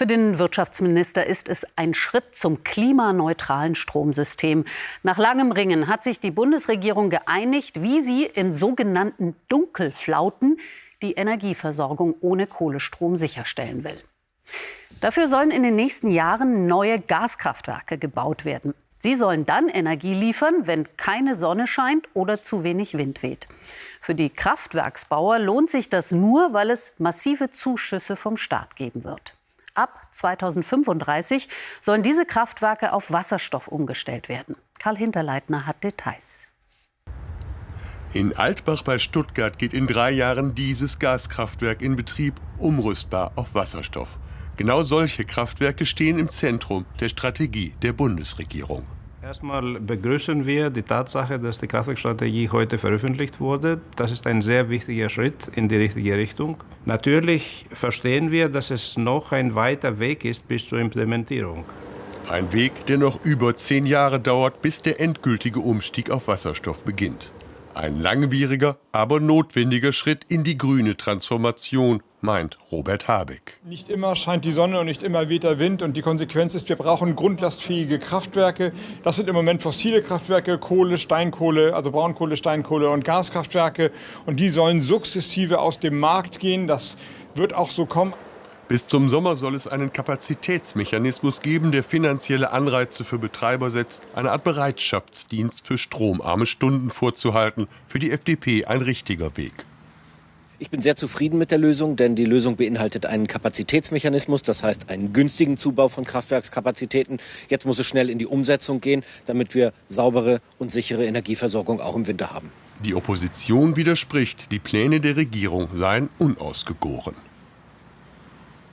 Für den Wirtschaftsminister ist es ein Schritt zum klimaneutralen Stromsystem. Nach langem Ringen hat sich die Bundesregierung geeinigt, wie sie in sogenannten Dunkelflauten die Energieversorgung ohne Kohlestrom sicherstellen will. Dafür sollen in den nächsten Jahren neue Gaskraftwerke gebaut werden. Sie sollen dann Energie liefern, wenn keine Sonne scheint oder zu wenig Wind weht. Für die Kraftwerksbauer lohnt sich das nur, weil es massive Zuschüsse vom Staat geben wird. Ab 2035 sollen diese Kraftwerke auf Wasserstoff umgestellt werden. Karl Hinterleitner hat Details. In Altbach bei Stuttgart geht in drei Jahren dieses Gaskraftwerk in Betrieb, umrüstbar auf Wasserstoff. Genau solche Kraftwerke stehen im Zentrum der Strategie der Bundesregierung. Erstmal begrüßen wir die Tatsache, dass die Kraftwerkstrategie heute veröffentlicht wurde. Das ist ein sehr wichtiger Schritt in die richtige Richtung. Natürlich verstehen wir, dass es noch ein weiter Weg ist bis zur Implementierung. Ein Weg, der noch über zehn Jahre dauert, bis der endgültige Umstieg auf Wasserstoff beginnt. Ein langwieriger, aber notwendiger Schritt in die grüne Transformation, meint Robert Habeck. Nicht immer scheint die Sonne und nicht immer weht der Wind. Und die Konsequenz ist, wir brauchen grundlastfähige Kraftwerke. Das sind im Moment fossile Kraftwerke, Kohle, Steinkohle, also Braunkohle, Steinkohle und Gaskraftwerke. Und die sollen sukzessive aus dem Markt gehen. Das wird auch so kommen. Bis zum Sommer soll es einen Kapazitätsmechanismus geben, der finanzielle Anreize für Betreiber setzt, eine Art Bereitschaftsdienst für stromarme Stunden vorzuhalten. Für die FDP ein richtiger Weg. Ich bin sehr zufrieden mit der Lösung, denn die Lösung beinhaltet einen Kapazitätsmechanismus, das heißt einen günstigen Zubau von Kraftwerkskapazitäten. Jetzt muss es schnell in die Umsetzung gehen, damit wir saubere und sichere Energieversorgung auch im Winter haben. Die Opposition widerspricht, die Pläne der Regierung seien unausgegoren.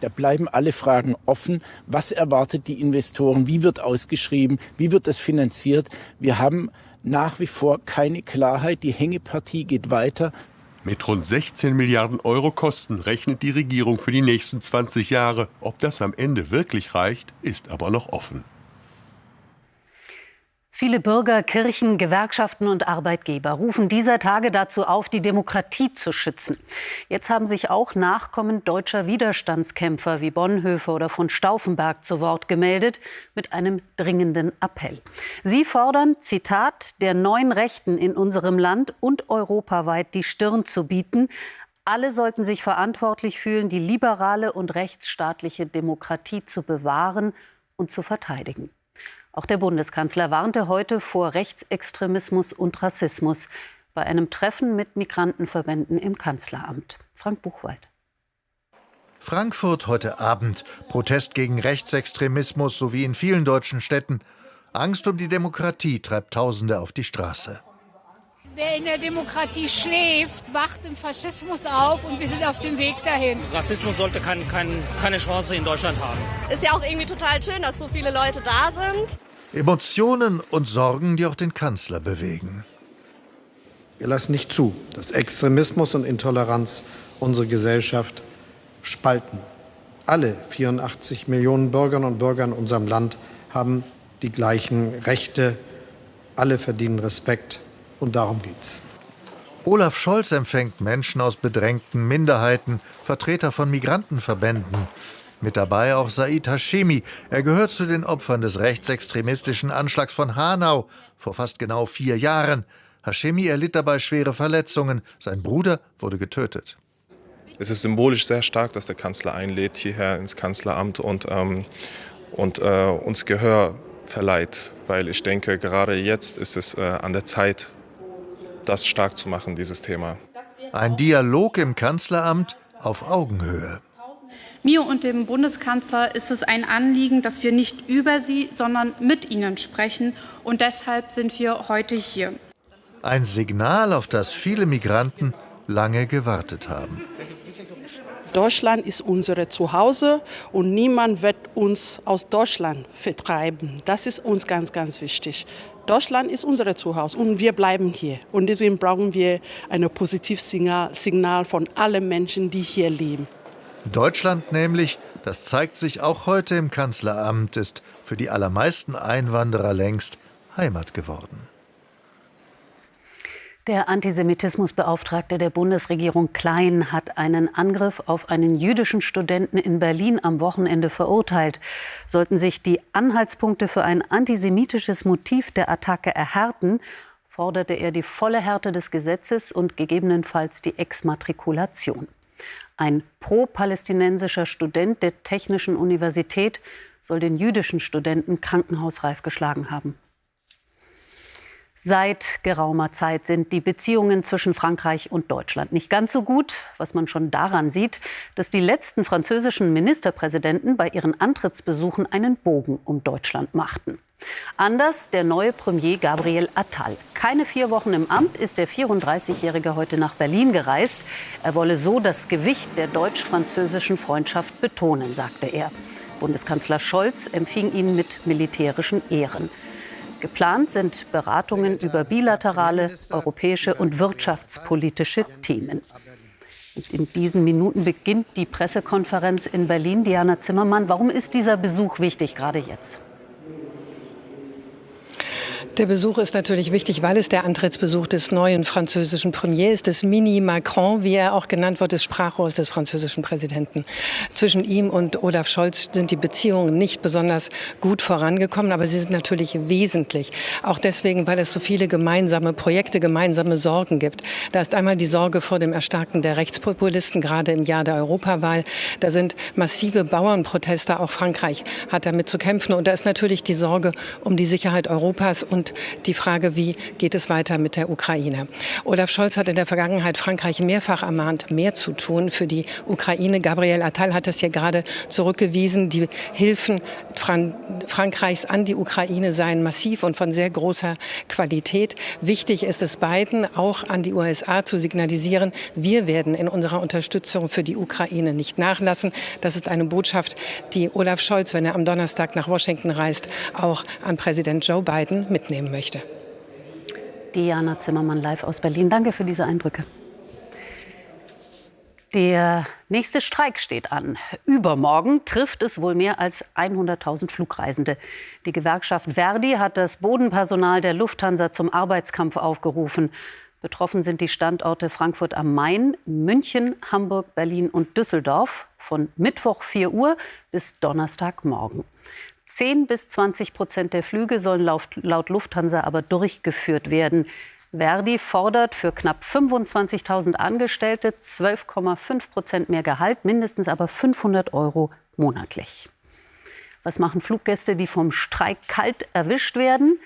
Da bleiben alle Fragen offen. Was erwartet die Investoren? Wie wird ausgeschrieben? Wie wird das finanziert? Wir haben nach wie vor keine Klarheit. Die Hängepartie geht weiter. Mit rund 16 Milliarden Euro Kosten rechnet die Regierung für die nächsten 20 Jahre. Ob das am Ende wirklich reicht, ist aber noch offen. Viele Bürger, Kirchen, Gewerkschaften und Arbeitgeber rufen dieser Tage dazu auf, die Demokratie zu schützen. Jetzt haben sich auch Nachkommen deutscher Widerstandskämpfer wie Bonhoeffer oder von Stauffenberg zu Wort gemeldet mit einem dringenden Appell. Sie fordern, Zitat, der neuen Rechten in unserem Land und europaweit die Stirn zu bieten. Alle sollten sich verantwortlich fühlen, die liberale und rechtsstaatliche Demokratie zu bewahren und zu verteidigen. Auch der Bundeskanzler warnte heute vor Rechtsextremismus und Rassismus bei einem Treffen mit Migrantenverbänden im Kanzleramt. Frank Buchwald. Frankfurt heute Abend. Protest gegen Rechtsextremismus sowie in vielen deutschen Städten. Angst um die Demokratie treibt Tausende auf die Straße. Wer in der Demokratie schläft, wacht im Faschismus auf und wir sind auf dem Weg dahin. Rassismus sollte kein, kein, keine Chance in Deutschland haben. Ist ja auch irgendwie total schön, dass so viele Leute da sind. Emotionen und Sorgen, die auch den Kanzler bewegen. Wir lassen nicht zu, dass Extremismus und Intoleranz unsere Gesellschaft spalten. Alle 84 Millionen Bürgerinnen und Bürger in unserem Land haben die gleichen Rechte. Alle verdienen Respekt und darum geht's. Olaf Scholz empfängt Menschen aus bedrängten Minderheiten, Vertreter von Migrantenverbänden. Mit dabei auch Said Hashemi. Er gehört zu den Opfern des rechtsextremistischen Anschlags von Hanau vor fast genau vier Jahren. Hashemi erlitt dabei schwere Verletzungen. Sein Bruder wurde getötet. Es ist symbolisch sehr stark, dass der Kanzler einlädt hierher ins Kanzleramt und, ähm, und äh, uns Gehör verleiht. Weil ich denke, gerade jetzt ist es äh, an der Zeit, das stark zu machen, dieses Thema. Ein Dialog im Kanzleramt auf Augenhöhe. Mir und dem Bundeskanzler ist es ein Anliegen, dass wir nicht über sie, sondern mit ihnen sprechen. Und deshalb sind wir heute hier. Ein Signal, auf das viele Migranten lange gewartet haben. Deutschland ist unser Zuhause und niemand wird uns aus Deutschland vertreiben. Das ist uns ganz, ganz wichtig. Deutschland ist unser Zuhause und wir bleiben hier. Und deswegen brauchen wir ein Positivsignal Signal von allen Menschen, die hier leben. Deutschland nämlich, das zeigt sich auch heute im Kanzleramt, ist für die allermeisten Einwanderer längst Heimat geworden. Der Antisemitismusbeauftragte der Bundesregierung Klein hat einen Angriff auf einen jüdischen Studenten in Berlin am Wochenende verurteilt. Sollten sich die Anhaltspunkte für ein antisemitisches Motiv der Attacke erhärten, forderte er die volle Härte des Gesetzes und gegebenenfalls die Exmatrikulation. Ein pro-palästinensischer Student der Technischen Universität soll den jüdischen Studenten krankenhausreif geschlagen haben. Seit geraumer Zeit sind die Beziehungen zwischen Frankreich und Deutschland nicht ganz so gut, was man schon daran sieht, dass die letzten französischen Ministerpräsidenten bei ihren Antrittsbesuchen einen Bogen um Deutschland machten. Anders der neue Premier Gabriel Attal. Keine vier Wochen im Amt ist der 34-Jährige heute nach Berlin gereist. Er wolle so das Gewicht der deutsch-französischen Freundschaft betonen, sagte er. Bundeskanzler Scholz empfing ihn mit militärischen Ehren. Geplant sind Beratungen über bilaterale, europäische und wirtschaftspolitische Themen. Und in diesen Minuten beginnt die Pressekonferenz in Berlin. Diana Zimmermann, warum ist dieser Besuch wichtig, gerade jetzt? Der Besuch ist natürlich wichtig, weil es der Antrittsbesuch des neuen französischen Premiers, des Mini Macron, wie er auch genannt wird, des Sprachrohrs des französischen Präsidenten. Zwischen ihm und Olaf Scholz sind die Beziehungen nicht besonders gut vorangekommen, aber sie sind natürlich wesentlich. Auch deswegen, weil es so viele gemeinsame Projekte, gemeinsame Sorgen gibt. Da ist einmal die Sorge vor dem Erstarken der Rechtspopulisten, gerade im Jahr der Europawahl. Da sind massive Bauernproteste, auch Frankreich hat damit zu kämpfen. Und da ist natürlich die Sorge um die Sicherheit Europas und die Frage, wie geht es weiter mit der Ukraine. Olaf Scholz hat in der Vergangenheit Frankreich mehrfach ermahnt, mehr zu tun für die Ukraine. Gabriel Attal hat es ja gerade zurückgewiesen. Die Hilfen Fran Frankreichs an die Ukraine seien massiv und von sehr großer Qualität. Wichtig ist es beiden, auch an die USA zu signalisieren, wir werden in unserer Unterstützung für die Ukraine nicht nachlassen. Das ist eine Botschaft, die Olaf Scholz, wenn er am Donnerstag nach Washington reist, auch an Präsident Joe Biden mitnimmt nehmen möchte. Diana Zimmermann live aus Berlin. Danke für diese Eindrücke. Der nächste Streik steht an. Übermorgen trifft es wohl mehr als 100.000 Flugreisende. Die Gewerkschaft Verdi hat das Bodenpersonal der Lufthansa zum Arbeitskampf aufgerufen. Betroffen sind die Standorte Frankfurt am Main, München, Hamburg, Berlin und Düsseldorf von Mittwoch 4 Uhr bis Donnerstagmorgen. 10 bis 20 Prozent der Flüge sollen laut, Lufthansa aber durchgeführt werden. Verdi fordert für knapp 25.000 Angestellte 12,5 Prozent mehr Gehalt, mindestens aber 500 Euro monatlich. Was machen Fluggäste, die vom Streik kalt erwischt werden?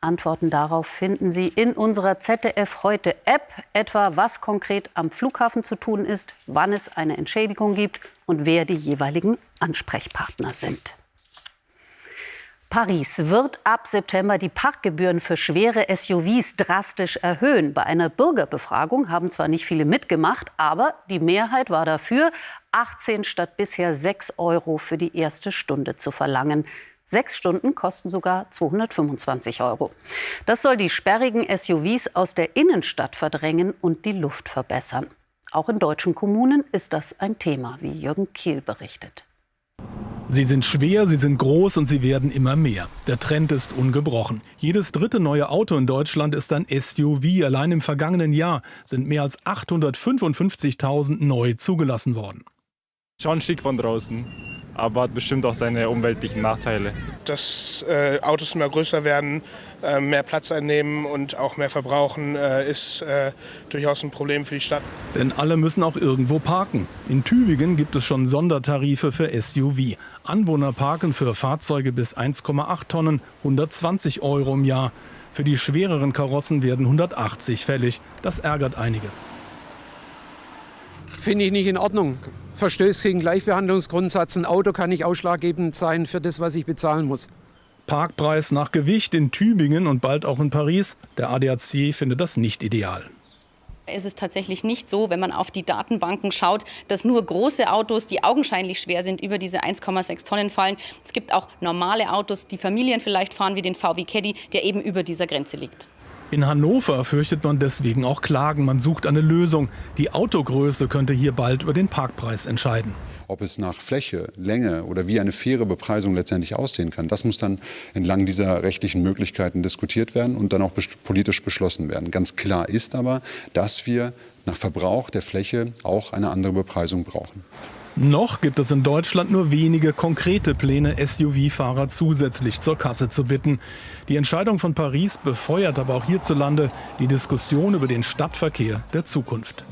Antworten darauf finden Sie in unserer ZDF heute App, etwa was konkret am Flughafen zu tun ist, wann es eine Entschädigung gibt und wer die jeweiligen Ansprechpartner sind. Paris wird ab September die Parkgebühren für schwere SUVs drastisch erhöhen. Bei einer Bürgerbefragung haben zwar nicht viele mitgemacht, aber die Mehrheit war dafür, 18 statt bisher 6 Euro für die erste Stunde zu verlangen. Sechs Stunden kosten sogar 225 Euro. Das soll die sperrigen SUVs aus der Innenstadt verdrängen und die Luft verbessern. Auch in deutschen Kommunen ist das ein Thema, wie Jürgen Kiel berichtet. Sie sind schwer, sie sind groß und sie werden immer mehr. Der Trend ist ungebrochen. Jedes dritte neue Auto in Deutschland ist ein SUV. Allein im vergangenen Jahr sind mehr als 855.000 neu zugelassen worden. Schon schick von draußen aber hat bestimmt auch seine umweltlichen Nachteile. Dass äh, Autos immer größer werden, äh, mehr Platz einnehmen und auch mehr verbrauchen, äh, ist äh, durchaus ein Problem für die Stadt. Denn alle müssen auch irgendwo parken. In Tübingen gibt es schon Sondertarife für SUV. Anwohner parken für Fahrzeuge bis 1,8 Tonnen 120 Euro im Jahr. Für die schwereren Karossen werden 180 fällig. Das ärgert einige. Finde ich nicht in Ordnung verstößt gegen Gleichbehandlungsgrundsatz. Ein Auto kann nicht ausschlaggebend sein für das, was ich bezahlen muss. Parkpreis nach Gewicht in Tübingen und bald auch in Paris. Der ADAC findet das nicht ideal. Es ist tatsächlich nicht so, wenn man auf die Datenbanken schaut, dass nur große Autos, die augenscheinlich schwer sind, über diese 1,6 Tonnen fallen. Es gibt auch normale Autos, die Familien vielleicht fahren, wie den VW Caddy, der eben über dieser Grenze liegt. In Hannover fürchtet man deswegen auch Klagen. Man sucht eine Lösung. Die Autogröße könnte hier bald über den Parkpreis entscheiden. Ob es nach Fläche, Länge oder wie eine faire Bepreisung letztendlich aussehen kann, das muss dann entlang dieser rechtlichen Möglichkeiten diskutiert werden und dann auch politisch beschlossen werden. Ganz klar ist aber, dass wir nach Verbrauch der Fläche auch eine andere Bepreisung brauchen. Noch gibt es in Deutschland nur wenige konkrete Pläne, SUV-Fahrer zusätzlich zur Kasse zu bitten. Die Entscheidung von Paris befeuert aber auch hierzulande die Diskussion über den Stadtverkehr der Zukunft.